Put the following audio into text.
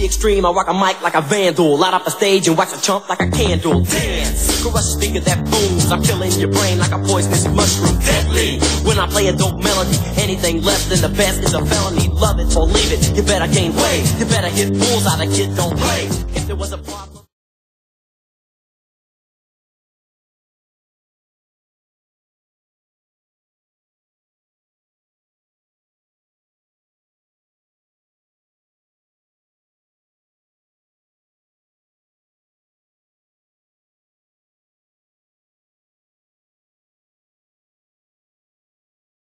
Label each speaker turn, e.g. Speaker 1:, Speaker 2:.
Speaker 1: The extreme, I rock a mic like a vandal. Light up a stage and watch a chump like a candle. Dance, crush speaker that booms. I'm killing your brain like a poisonous mushroom. Deadly. When I play a dope melody, anything less than the best is a felony. Love it or leave it. You better gain weight. You better hit bulls out of kid don't play. If there was a problem.